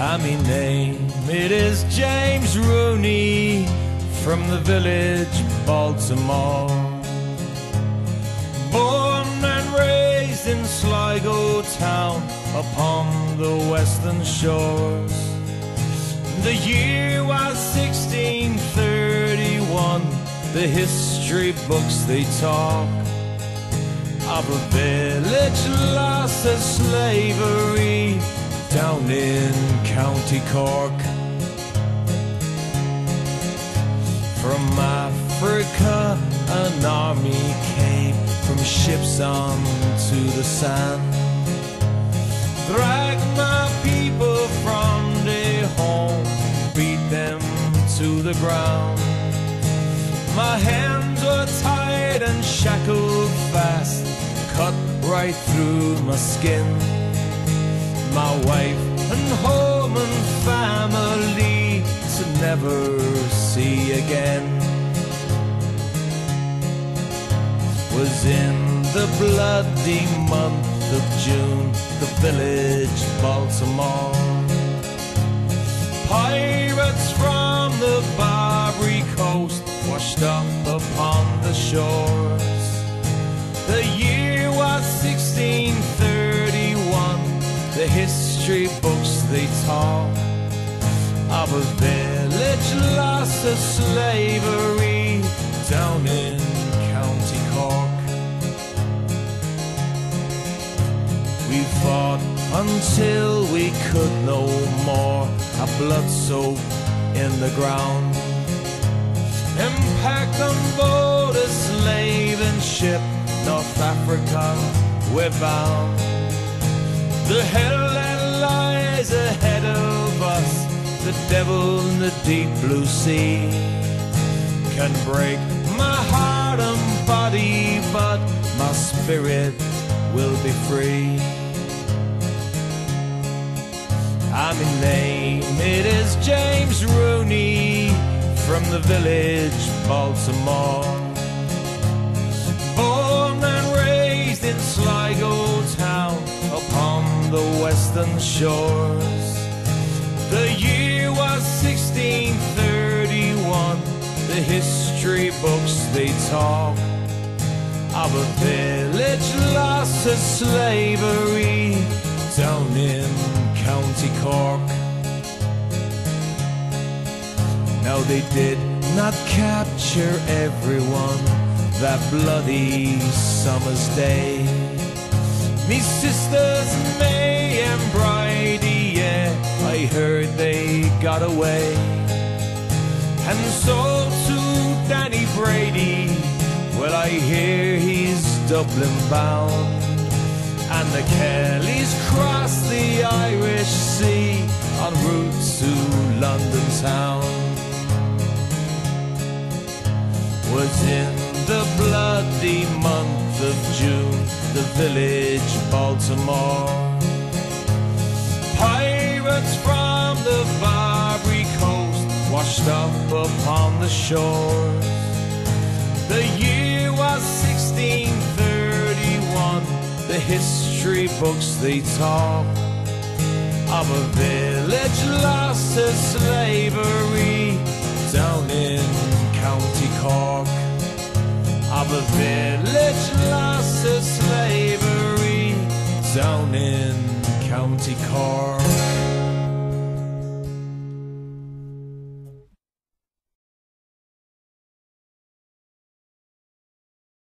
I mean name, it is James Rooney from the village Baltimore. Born and raised in Sligo town upon the western shores. The year was 1631, the history books they talk of a village lost to slavery down in County Cork. From Africa, an army came from ships on to the sand. Dragged my people from their home, beat them to the ground. My hands were tied and shackled fast, cut right through my skin. My wife and home and family to never see again. Was in the bloody month of June, the village Baltimore. Pirates from the Barbary coast washed up upon the shores. The books they talk of a village lost to slavery down in County Cork. We fought until we could no more. Our blood soaked in the ground. Impact on board a slaving ship, North Africa, we're bound. The hell lies ahead of us, the devil in the deep blue sea, can break my heart and body, but my spirit will be free. I'm name, it is James Rooney from the village Baltimore. Born shores. The year was 1631. The history books they talk of a village lost to slavery down in County Cork. Now they did not capture everyone that bloody summer's day. Me sisters May and Bridie, yeah, I heard they got away. And so to Danny Brady, well I hear he's Dublin bound. And the Kellys cross the Irish Sea en route to London town. Was in the bloody month of June, the village Baltimore. Washed up upon the shores. The year was 1631. The history books they talk of a village lost to slavery down in County Cork. Of a village lost to slavery down in County Cork.